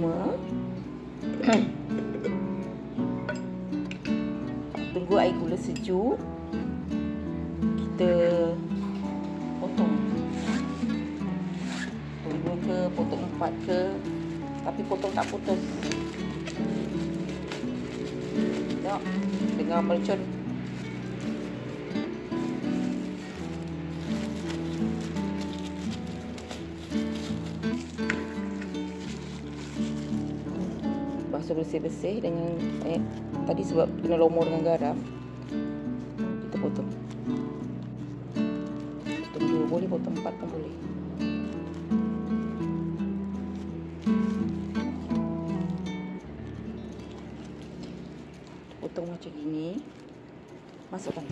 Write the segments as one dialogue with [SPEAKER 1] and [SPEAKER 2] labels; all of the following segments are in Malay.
[SPEAKER 1] semua. Tunggu air gula sejuk. Kita potong. Tunggu ke, potong empat ke. Tapi potong tak putus. Tengok. Dengar mercon basuh bersih-bersih dengan eh, tadi sebab kena lomor dengan garam. Kita potong. Potong dua boleh potong empat pun boleh. Potong macam gini. Masukkan.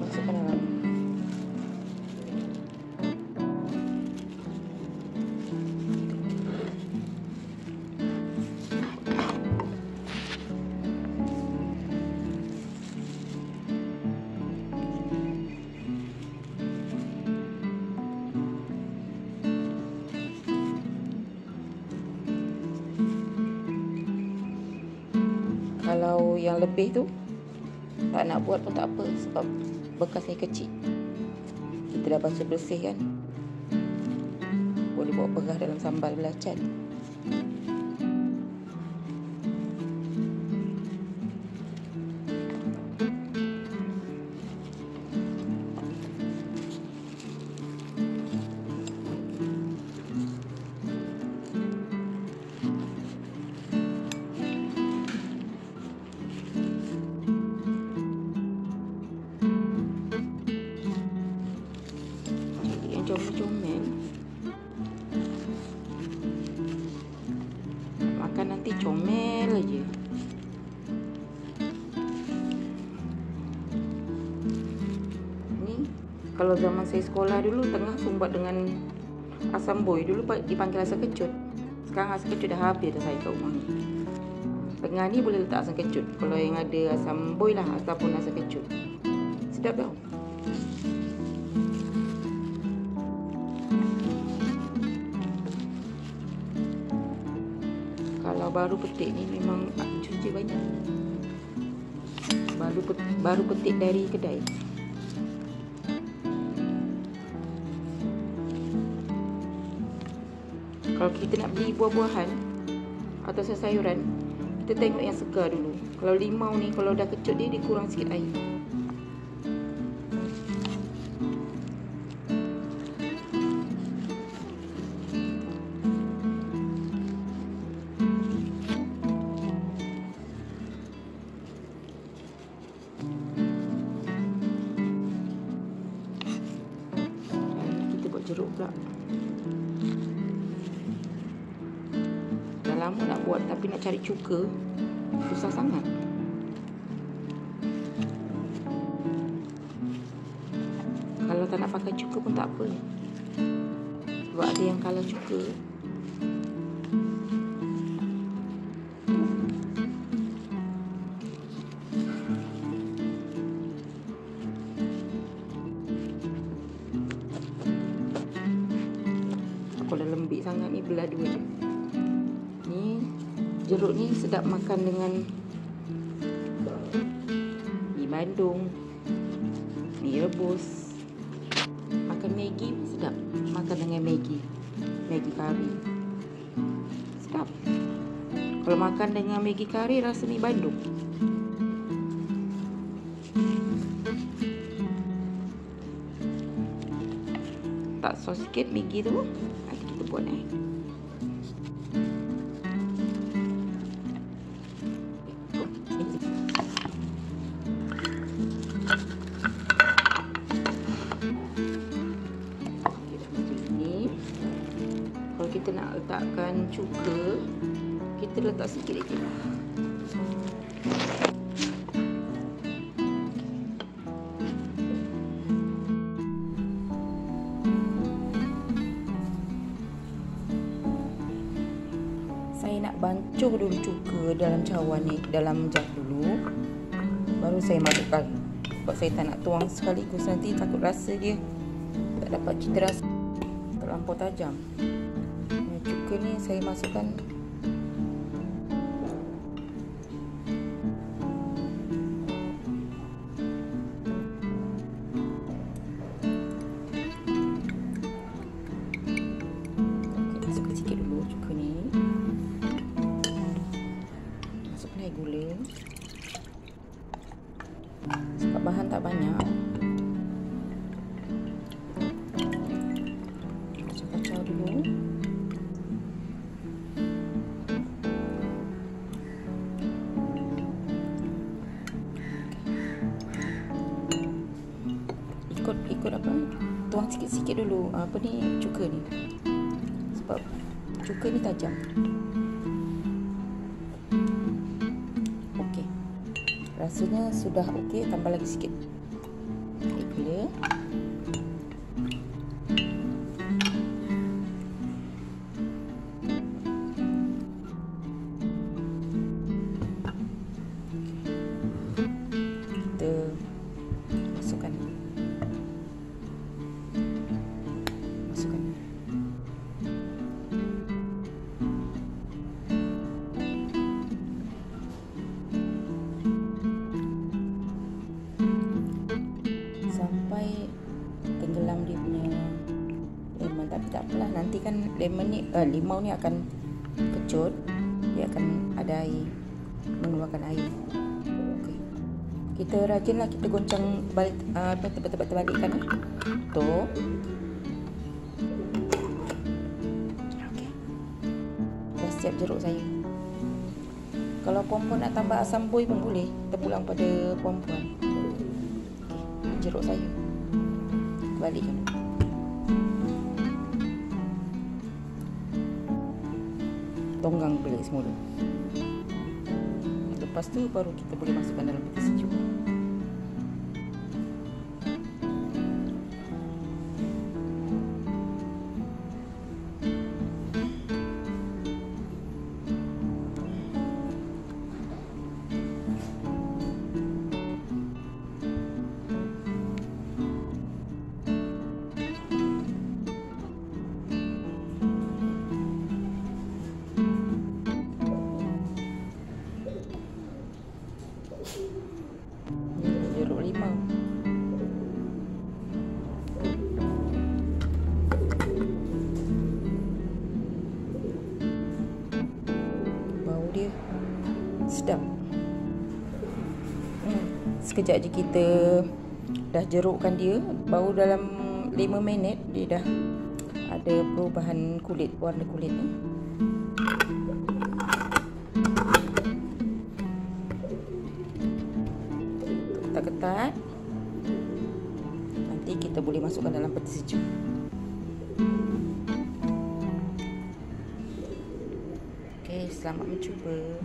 [SPEAKER 1] Masukkan dalam kalau yang lebih tu tak nak buat pun tak apa sebab bekasnya kecil. Kita dah basuh bersih kan. Boleh buat perah dalam sambal belacan comel-comel makan nanti comel aja. Ni kalau zaman saya sekolah dulu tengah sumbat dengan asam boy. Dulu pa- dipanggil asam kecut. Sekarang asam kecut dah habis dah saya kat rumah ni. Tengah ni boleh letak asam kecut. Kalau yang ada asam boy lah ataupun asam kecut. Sedap tau baru petik ni memang cuci banyak. Baru pet, baru petik dari kedai. Kalau kita nak beli buah-buahan atau sayuran kita tengok yang segar dulu. Kalau limau ni kalau dah kecut dia dia kurang sikit air kita buat jeruk pula. Dah lama nak buat tapi nak cari cuka susah sangat. Kalau tak nak pakai cuka pun tak apa. Sebab ada yang kalah cuka aku dah lembik sangat ni belah dua je. Ni jeruk ni sedap makan dengan mi bandung mi rebus. Makan maggi sedap makan dengan maggi maggi kari sedap. Kalau makan dengan maggi kari rasa mi bandung. Tak sos sikit maggi tu macam ni. Kita nak letakkan cuka, kita letak sikit lagi. Saya bancuh dulu cuka dalam cawan ni, dalam jug dulu. Baru saya masukkan. Sebab saya tak nak tuang sekaligus nanti takut rasa dia tak dapat cita rasa terlampau tajam. Cuka ni saya masukkan sebab bahan tak banyak. Kacau-kacau dulu. Ikut ikut apa? Tuang sikit-sikit dulu. Apa ni? Cuka ni. Sebab cuka ni tajam rasanya sudah okey tambah lagi sikit. Okay, gula nanti kan lemon ni uh, limau ni akan kecut dia akan ada air mengeluarkan air okay. kita rajinlah kita goncang balik uh, apa tebal-tebal balikkan eh. tu okey dah siap jeruk saya kalau puan-puan nak tambah asam boy pun boleh terpulang pada puan-puan okay. jeruk saya balikkan tonggang balik semula lepas tu baru kita boleh masukkan dalam peti sejuk sekejap je kita dah jerukkan dia. Baru dalam 5 minit dia dah ada perubahan kulit warna kulit ni. Ketat-ketat nanti kita boleh masukkan dalam peti sejuk. Okay, selamat mencuba.